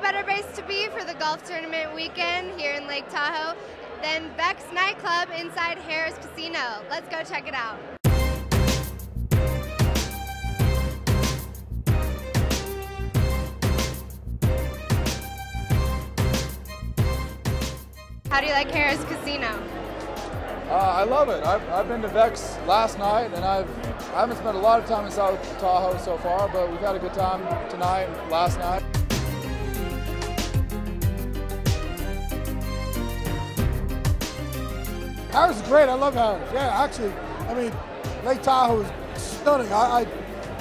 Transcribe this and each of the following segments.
better place to be for the golf tournament weekend here in Lake Tahoe than Vex nightclub inside Harrah's Casino. Let's go check it out. How do you like Harrah's Casino? Uh, I love it. I've, I've been to Vex last night, and I've I haven't spent a lot of time in South Tahoe so far, but we've had a good time tonight and last night. Harrah's is great. I love Harrah's. Yeah, actually, I mean, Lake Tahoe is stunning. I, I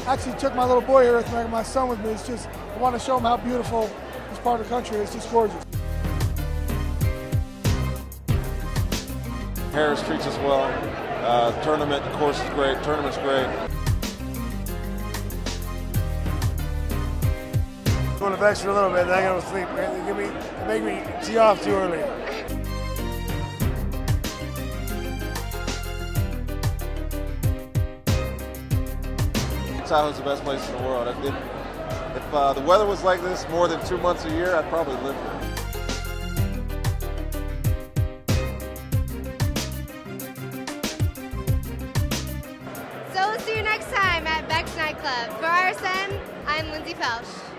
actually took my little boy here with me, my son with me. It's just, I want to show him how beautiful this part of the country is. It's just gorgeous. Harrah's treats us well. Uh, tournament, the course is great. Tournament's great. Going to vex for a little bit, then I go to sleep. They give me, they make me tee off too early. Tahoe's the best place in the world. If, if uh, the weather was like this more than two months a year, I'd probably live here. So we'll see you next time at Vex Nightclub. For RSN, I'm Lindsey Felsch.